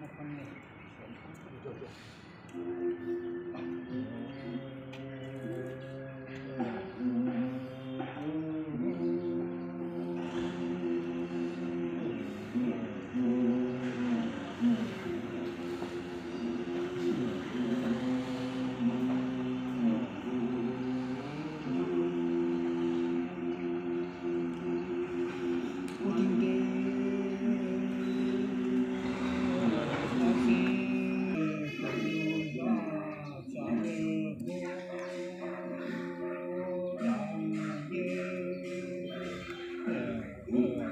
那方面全称特别叫做 Mm-hmm.